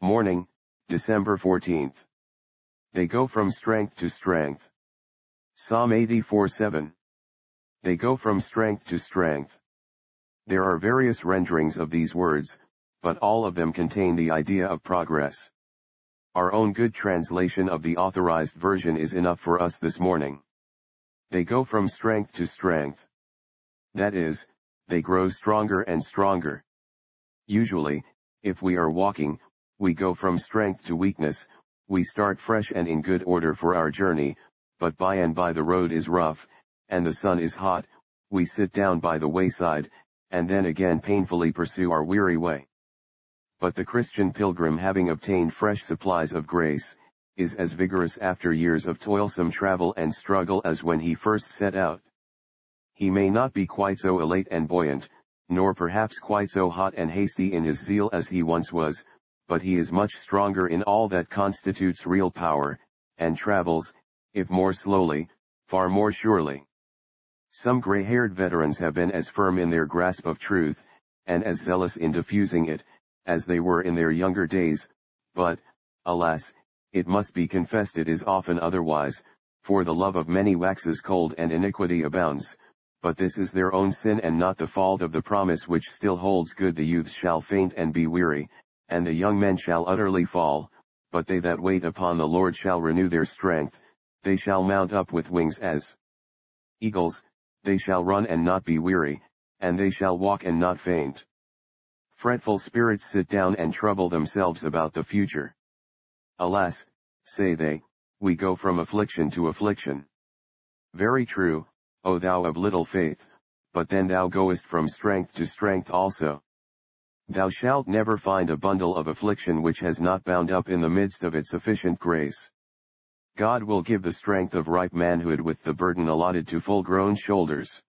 Morning, December 14th. They go from strength to strength. Psalm 84:7. They go from strength to strength. There are various renderings of these words, but all of them contain the idea of progress. Our own good translation of the authorized version is enough for us this morning. They go from strength to strength. That is, they grow stronger and stronger. Usually, if we are walking, we go from strength to weakness, we start fresh and in good order for our journey, but by and by the road is rough, and the sun is hot, we sit down by the wayside, and then again painfully pursue our weary way. But the Christian pilgrim having obtained fresh supplies of grace, is as vigorous after years of toilsome travel and struggle as when he first set out. He may not be quite so elate and buoyant, nor perhaps quite so hot and hasty in his zeal as he once was, but he is much stronger in all that constitutes real power, and travels, if more slowly, far more surely. Some gray-haired veterans have been as firm in their grasp of truth, and as zealous in diffusing it, as they were in their younger days, but, alas, it must be confessed it is often otherwise, for the love of many waxes cold and iniquity abounds, but this is their own sin and not the fault of the promise which still holds good the youths shall faint and be weary, and the young men shall utterly fall, but they that wait upon the Lord shall renew their strength, they shall mount up with wings as eagles, they shall run and not be weary, and they shall walk and not faint. Fretful spirits sit down and trouble themselves about the future. Alas, say they, we go from affliction to affliction. Very true, O thou of little faith, but then thou goest from strength to strength also. Thou shalt never find a bundle of affliction which has not bound up in the midst of its sufficient grace. God will give the strength of ripe manhood with the burden allotted to full-grown shoulders.